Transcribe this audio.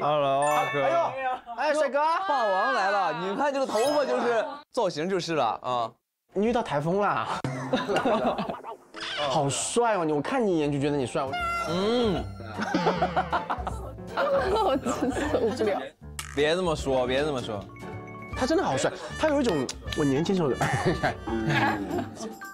Hello，哥。哎呦，哎，帅哥，霸王来了！你看这个头发就是造型就是了啊。你遇到台风啦？好帅哦！你我看你一眼就觉得你帅。嗯。我真受不了。别这么说，别这么说。他真的好帅，他有一种我年轻时候的。